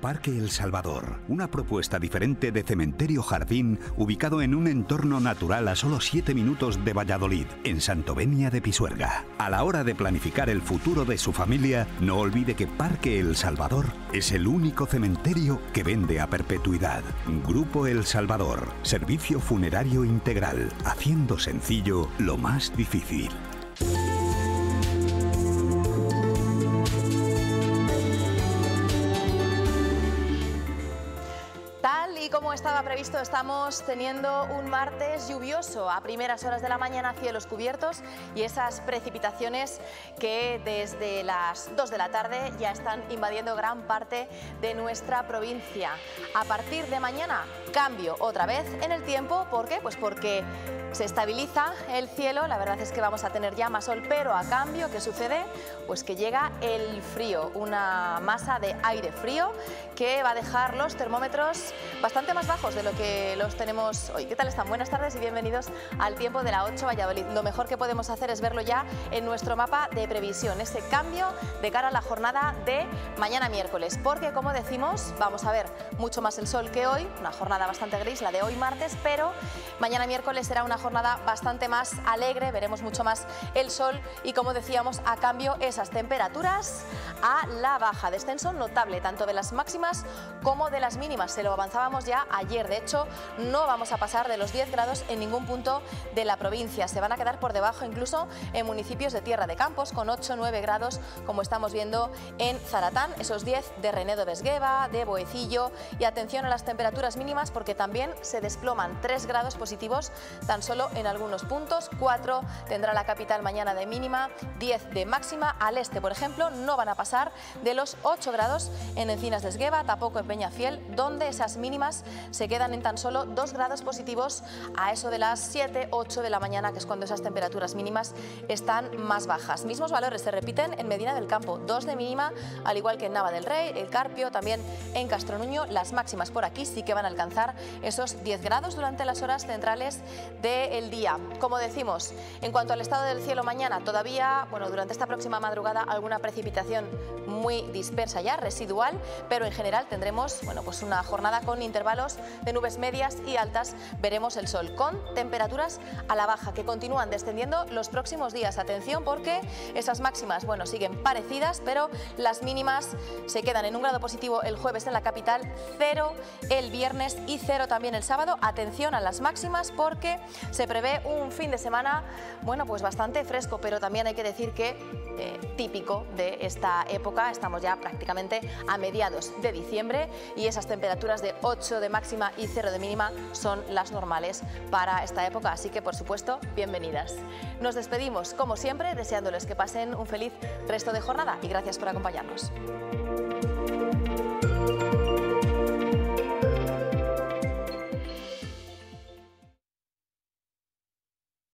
Parque El Salvador, una propuesta diferente de cementerio jardín ubicado en un entorno natural a solo 7 minutos de Valladolid, en Santovenia de Pisuerga. A la hora de planificar el futuro de su familia, no olvide que Parque El Salvador es el único cementerio que vende a perpetuidad. Grupo El Salvador, servicio funerario integral, haciendo sencillo lo más difícil. Como estaba previsto, estamos teniendo un martes lluvioso a primeras horas de la mañana, cielos cubiertos y esas precipitaciones que desde las 2 de la tarde ya están invadiendo gran parte de nuestra provincia. A partir de mañana, cambio otra vez en el tiempo. ¿Por qué? Pues porque se estabiliza el cielo, la verdad es que vamos a tener ya más sol, pero a cambio, ¿qué sucede? Pues que llega el frío, una masa de aire frío que va a dejar los termómetros bastante más bajos de lo que los tenemos hoy. ¿Qué tal están? Buenas tardes y bienvenidos al tiempo de la 8 Valladolid. Lo mejor que podemos hacer es verlo ya en nuestro mapa de previsión, ese cambio de cara a la jornada de mañana miércoles, porque como decimos, vamos a ver mucho más el sol que hoy, una jornada bastante gris, la de hoy martes, pero mañana miércoles será una jornada bastante más alegre, veremos mucho más el sol y como decíamos, a cambio esas temperaturas a la baja, descenso notable tanto de las máximas como de las mínimas, se lo avanzábamos ya ayer, de hecho no vamos a pasar de los 10 grados en ningún punto de la provincia, se van a quedar por debajo incluso en municipios de Tierra de Campos con 8-9 grados como estamos viendo en Zaratán, esos 10 de Renedo de Esgueva, de Boecillo. Y atención a las temperaturas mínimas porque también se desploman. 3 grados positivos tan solo en algunos puntos, 4 tendrá la capital mañana de mínima, 10 de máxima, al este por ejemplo no van a pasar de los 8 grados en Encinas de Esgueva, tampoco en Peñafiel, donde esas mínimas se quedan en tan solo 2 grados positivos a eso de las 7, 8 de la mañana, que es cuando esas temperaturas mínimas están más bajas. Mismos valores se repiten en Medina del Campo, 2 de mínima, al igual que en Nava del Rey, El Carpio, también en Castronuño, las máximas por aquí sí que van a alcanzar esos 10 grados durante las horas centrales del día. Como decimos, en cuanto al estado del cielo mañana, todavía, bueno, durante esta próxima madrugada alguna precipitación muy dispersa ya, residual, pero en general tendremos, bueno, pues una jornada con intervalos de nubes medias y altas, veremos el sol con temperaturas a la baja que continúan descendiendo los próximos días. Atención porque esas máximas, bueno, siguen parecidas, pero las mínimas se quedan en un grado positivo el jueves en la capital, cero el viernes y cero también el sábado. Atención a las máximas porque se prevé un fin de semana, bueno, pues bastante fresco, pero también hay que decir que eh, típico de esta época, estamos ya prácticamente a mediados de diciembre y esas temperaturas de 8 de máxima y 0 de mínima son las normales para esta época, así que por supuesto, bienvenidas. Nos despedimos, como siempre, deseándoles que pasen un feliz resto de jornada y gracias por acompañarnos.